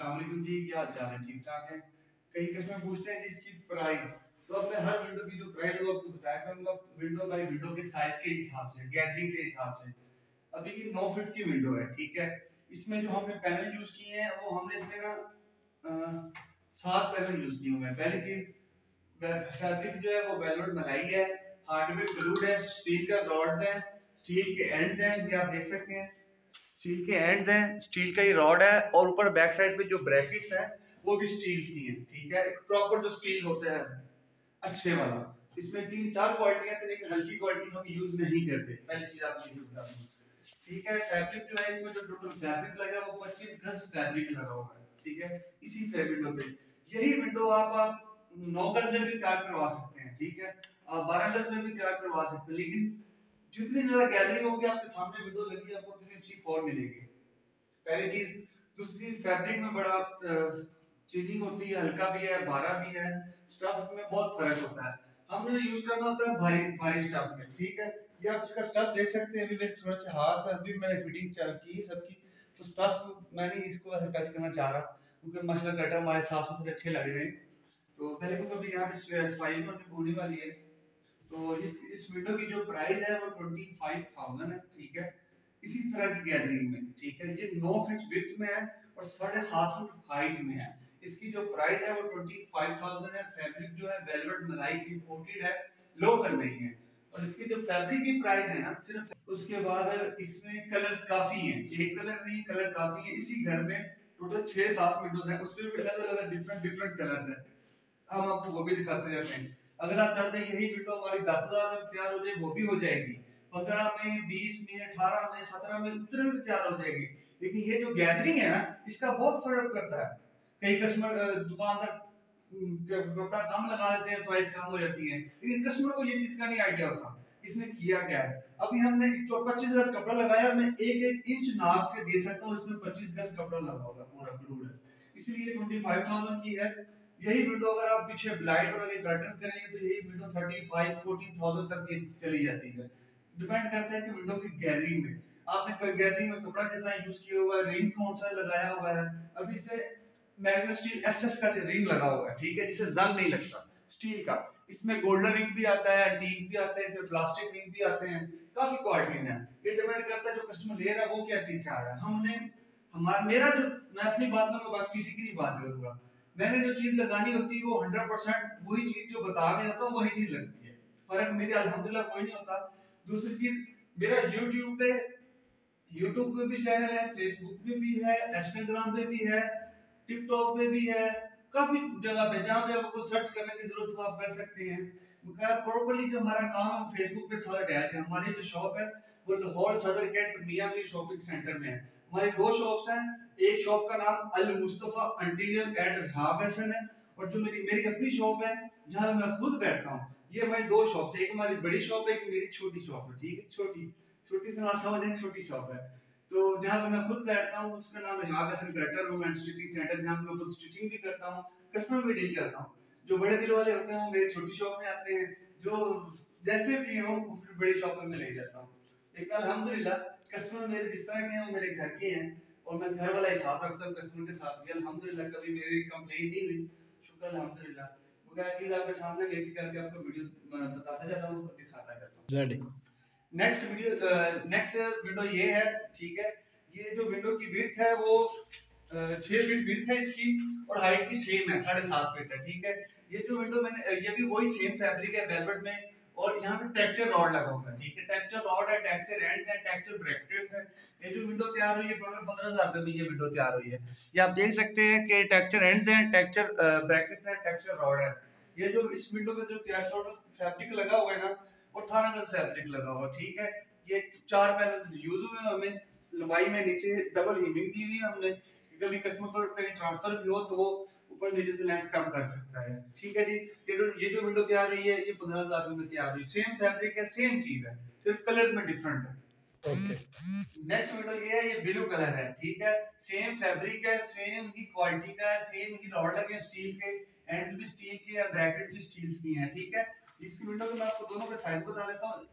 अस्सलाम जी क्या हाल है ठीक ठाक है। कई कस्टमर पूछते हैं इसकी प्राइस तो अब मैं हर विंडो की जो प्राइस है वो आपको बताया करूँगा। विंडो बाय विंडो के साइज़ के हिसाब से गैदरिंग के हिसाब से। अभी ये 9 फीट की विंडो है, ठीक है। इसमें जो हमने पैनल यूज़ किए हैं, वो हमने इसमें ना सात पैनल यूज़ किए हुए हैं। पहली चीज़ फैब्रिक जो है वो वेलवेट मलाई है। हार्डवेयर ग्लूड है स्टील का रॉड्स है स्टील के एंड्स हैं, ये आप देख सकते हैं। स्टील के एंड्स हैं, स्टील का ये रॉड है और ऊपर बैक साइड पे जो ब्रैकेट्स हैं, वो भी स्टील की हैं, ठीक है? प्रॉपर जो स्टील होता है, अच्छे वाला। इसमें तीन चार क्वालिटी है लेकिन हल्की क्वालिटी हम यूज़ नहीं करते। पहली चीज़ आपको ये बता ठीक है? फैब्रिक जो है, इसमें जो टोटल फैब्रिक लगा वो 25 गज फैब्रिक लगा हुआ है, ठीक है? इसी विंडो पे। यही विंडो आप आप 9 गज में भी तैयार करवा सकते हैं, ठीक है? आप 12 गज में भी तैयार करवा सकते हैं, लेकिन जितनी ज़्यादा गैलरी होगी, आपके सामने विंडो लगी, आपको उतनी अच्छी फॉर मिलेगी। पहली चीज़, दूसरी फैब्रिक में बड़ा चेंजिंग होती है, हल्का भी है बारा भी है स्टफ़ में बहुत फ़र्क होता है। हमने यूज़ करना होता है, भारी भारी स्टफ़ में, ठीक है? ये आप इसका स्टफ़ देख सकते हैं, अभी मैं थोड़ा सा हाथ, अभी मैंने फिटिंग की सबकी तो स्टफ़ मैंने इसको टच करना चाह रहा, क्योंकि माशाल्लाह कटर हमारे साफ़ सुथरे अच्छे लग रहे हैं। तो पहले को अभी यहाँ पे स्पाइल होने वाली है तो इस इस विंडो की जो प्राइस है वो ट्वेंटी फाइव थाउज़ेंड है, ठीक है? इसी तरह की गैदरिंग में, ठीक है? ये नौ फीट विथ में है और साढ़े सात फुट हाइट में है। इसकी जो प्राइस है वो ट्वेंटी फाइव थाउज़ेंड है। फैब्रिक जो है वेलवेट मलाई की इंपोर्टेड है लोकल में ही है। और इसकी जो फैब्रिक की प्राइस है ना, सिर्फ़ उसके बाद इसमें कलर्स काफ़ी हैं। एक कलर नहीं कलर काफ़ी है। इसी घर में टोटल छह सात विंडोज़ हैं। उसमें भी अलग अलग डिफरेंट डिफरेंट कलर्स हैं। हम आपको वो भी दिखाते रहते हैं। अगर आप चाहते हैं यही विंडो हमारी दस हज़ार में तैयार हो जाए, वो भी हो जाएगी। पंद्रह में, बीस में, अठारह में, सत्रह में, उतने में तैयार हो जाएगी। लेकिन ये जो गैदरिंग है ना, इसका बहुत फ़र्क करता है। कई कस्टमर दुकानदार कपड़ा कम लगा देते हैं प्राइस कम हो जाती है। लेकिन कस्टमर को ये चीज़ का नहीं आइडिया होता इसने किया क्या है। अभी हमने पच्चीस गज कपड़ा लगाया, मैं एक एक इंच नाप के दे सकता हूँ, इसमें पच्चीस गज कपड़ा लगा होगा, पूरा ब्लूड इसलिए ट्वेंटी फाइव थाउज़ेंड की है। यही विंडो अगर आप पीछे ब्लाइंड और आगे कर्टन करेंगे तो यही विंडो 35 40000 तक ये चली जाती है। डिपेंड करता है कि विंडो की गैलरी में। आपने कोई गैलरी में कपड़ा कितना यूज़ किया हुआ है रिंग कौन सा लगाया हुआ है? अभी इस पे मैग्नेट स्टील एसएस का रिंग लगा हुआ है, ठीक है जिससे जंग नहीं लगता स्टील का। इसमें गोल्डन रिंग भी आता है एंटीक भी आता है, इसमें प्लास्टिक रिंग भी आते हैं, काफ़ी क्वालिटी है ये डिपेंड करता है जो कस्टमर ले रहा है, वो क्या चीज़ चाह रहा है। हमने, हमारा, मेरा जो, मैं अपनी बात करूँगा बाकी किसी की नहीं बात करूँगा। मैंने जो चीज़ लगानी होती है वो हंड्रेड परसेंट वही चीज़ जो बता के जाता हूँ वही चीज़ लगती है। फ़र्क मेरे अल्हम्दुलिल्लाह कोई नहीं होता। दूसरी चीज़, मेरा यूट्यूब पे यूट्यूब पे भी चैनल है फेसबुक पे भी है इंस्टाग्राम पे भी है टिकटॉक पे भी है, काफ़ी जगह पे जहाँ पे आपको सर्च करने की ज़रूरत हो आप कर सकते हैं। प्रॉपरली जो हमारा काम है फेसबुक पे सारा अटैच है हमारी जो शॉप है, वो लाहौर सदर कैंट मियाँ शॉपिंग सेंटर में है। हमारी दो शॉप्स हैं। एक शॉप का नाम अल मुस्तफ़ा इंटीरियर एट रिहाब हसन है और जो मेरी मेरी अपनी शॉप है, जहाँ मैं खुद बैठता हूँ, ये हमारी दो शॉप है। एक हमारी बड़ी शॉप है, एक मेरी छोटी शॉप है। ठीक है? छोटी छोटी से ना समझें छोटी शॉप है। तो जहाँ मैं खुद बैठता हूँ, उसका नाम है Rihab Hasan greater room and stitching centre जहाँ मैं खुद स्टिचिंग भी करता हूँ कस्टमर भी डील करता हूँ। जो बड़े दिल वाले होते हैं, वो मेरी छोटी शॉप में आते हैं। जो जैसे भी हो बड़ी शॉप में ले जाता हूँ। लेकिन अल्हम्दुलिल्लाह कस्टमर मेरे जिस तरह के हैं वो मेरे घर के हैं और मैं घर वाला हिसाब रखता हूँ कस्टमर के साथ भी। अल्हम्दुलिल्लाह कभी मेरी कंप्लेन नहीं हुई। शुक्र अल्हम्दुलिल्लाह। वगैरह चीज़ आपके सामने लेके करके आपको वीडियो बताता जाता हूँ दिखाता जाता हूँ। Ready next video next window ये है ठीक है? ये जो विंडो की विड्थ है वो छह फीट विड्थ है इसकी और हाइट भी सेम है साढ़े सात फीट है ठीक है? ये जो विंडो मैंने ये भी वही सेम फैब्रिक है वेलवेट में। और यहाँ पे टेक्सचर रॉड लगा हुआ है ठीक है? टेक्सचर रॉड है टेक्सचर एंड्स है टेक्सचर ब्रैकेट्स है। ये जो विंडो तैयार हुई है टोटल पंद्रह हज़ार में ये विंडो तैयार हुई है। ये आप देख सकते हैं कि टेक्सचर एंड्स हैं टेक्सचर ब्रैकेट्स हैं टेक्सचर रॉड है। ये जो इस विंडो पे जो तैयार टोटल फैब्रिक लगा हुआ है ना, वो अठारह गज फैब्रिक लगा हुआ, ठीक है? ये चार पैनल्स यूज़ हुए हमें, लंबाई में नीचे डबल हीमिंग दी हुई है हमने। कभी कस्टमर को ट्रांसफ़र भी हो तो वो ऊपर नीचे से लेंथ कम कर सकता है। ठीक है जी? ये जो ये जो विंडो तैयार हुई है ये पंद्रह हज़ार रुपए में तैयार हुई। सेम फैब्रिक है सेम चीज़ है सिर्फ़ कलर में डिफरेंट है। ओके नेक्स्ट वीडियो ये है ये ब्लू कलर है ठीक है? सेम फैब्रिक है सेम ही क्वालिटी का है सेम ही रॉड लगे स्टील के एंड्स भी स्टील के और ब्रैकेट भी स्टील की हैं ठीक है? इस विंडो में मैं आपको दोनों के साइज़ बता देता हूँ।